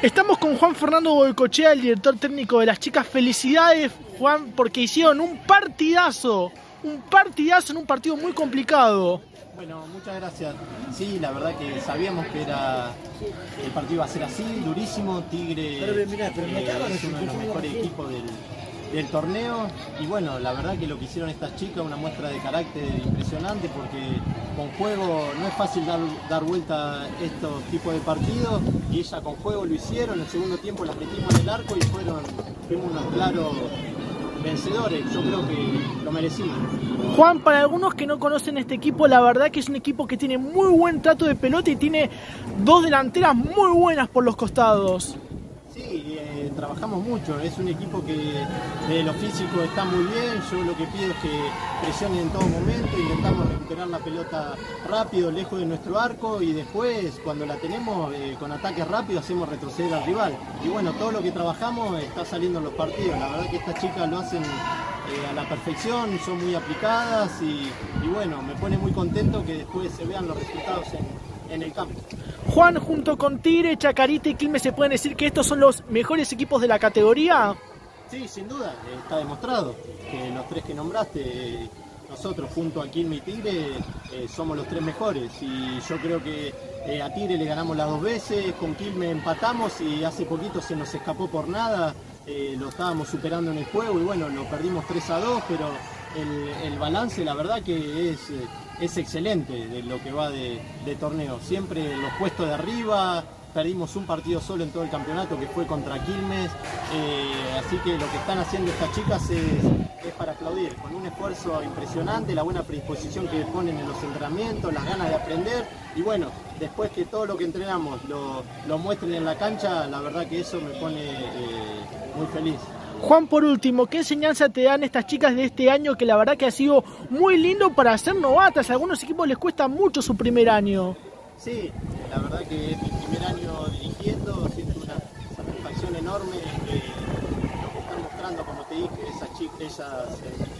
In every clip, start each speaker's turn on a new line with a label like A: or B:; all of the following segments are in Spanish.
A: Estamos con Juan Fernando Boicochea, el director técnico de las chicas. Felicidades, Juan, porque hicieron un partidazo, un partidazo en un partido muy complicado.
B: Bueno, muchas gracias. Sí, la verdad que sabíamos que era el partido iba a ser así, durísimo. Tigre eh, es uno de los mejores equipos del, del torneo y bueno, la verdad que lo que hicieron estas chicas, una muestra de carácter impresionante porque con juego no es fácil dar, dar vuelta a estos tipos de partidos y ella con juego lo hicieron, en el segundo tiempo las metimos en el arco y fueron, unos claros vencedores, yo creo que lo merecimos.
A: Juan, para algunos que no conocen este equipo, la verdad que es un equipo que tiene muy buen trato de pelota y tiene dos delanteras muy buenas por los costados.
B: Trabajamos mucho, es un equipo que de lo físico está muy bien, yo lo que pido es que presionen en todo momento, intentamos recuperar la pelota rápido, lejos de nuestro arco y después cuando la tenemos eh, con ataques rápidos hacemos retroceder al rival. Y bueno, todo lo que trabajamos está saliendo en los partidos, la verdad que estas chicas lo hacen eh, a la perfección, son muy aplicadas y, y bueno, me pone muy contento que después se vean los resultados en, en el campo.
A: Juan, junto con Tigre, Chacarita y Quilmes, ¿se pueden decir que estos son los mejores equipos de la categoría?
B: Sí, sin duda, está demostrado que los tres que nombraste, nosotros junto a Quilmes y Tigre, eh, somos los tres mejores. Y yo creo que eh, a Tigre le ganamos las dos veces, con Quilmes empatamos y hace poquito se nos escapó por nada. Eh, lo estábamos superando en el juego y bueno, lo perdimos 3 a 2, pero el, balance la verdad que es, eh, es excelente de lo que va de, de torneo. Siempre los puestos de arriba, perdimos un partido solo en todo el campeonato que fue contra Quilmes, eh, así que lo que están haciendo estas chicas es, es, para aplaudir, con un esfuerzo impresionante, la buena predisposición que ponen en los entrenamientos, las ganas de aprender y bueno, después que todo lo que entrenamos lo, lo muestren en la cancha, la verdad que eso me pone eh, muy feliz.
A: Juan, por último, ¿qué enseñanza te dan estas chicas de este año que la verdad que ha sido muy lindo para ser novatas? A algunos equipos les cuesta mucho su primer año.
B: Sí, la verdad que es mi primer año dirigiendo, siento una satisfacción enorme eh, lo que están mostrando, como te dije, ellas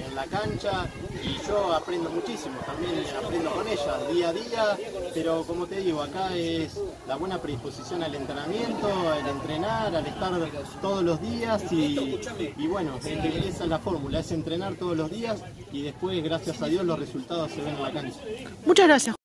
B: en, la cancha y yo aprendo muchísimo, también aprendo con ellas día a día, pero como te digo, acá es la buena predisposición al entrenamiento, al entrenar, al estar todos los días y, y bueno, esa es la fórmula, es entrenar todos los días y después, gracias a Dios, los resultados se ven en la cancha.
A: Muchas gracias.